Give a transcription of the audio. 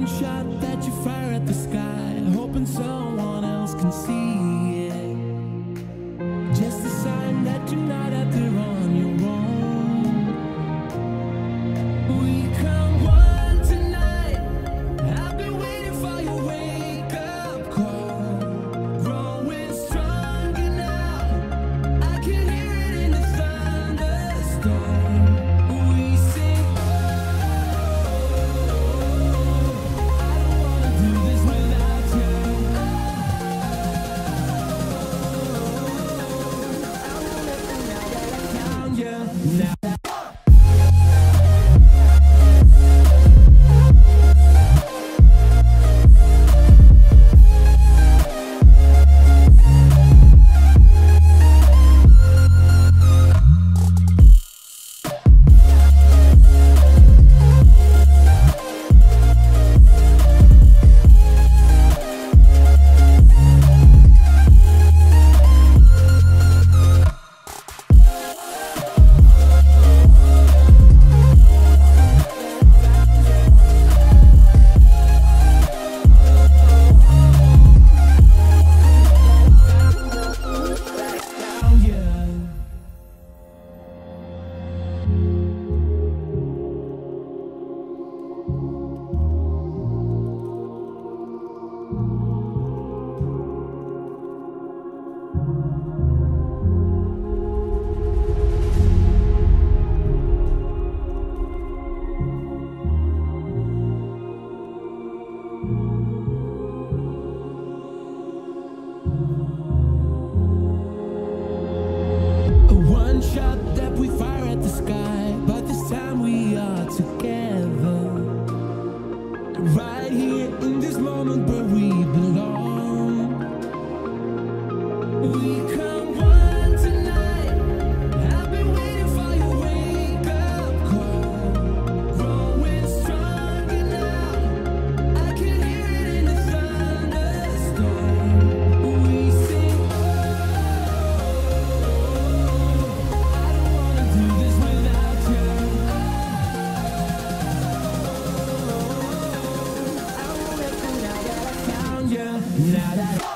one shot that you fire at the sky, hoping someone else can see. Now morning, but we Now that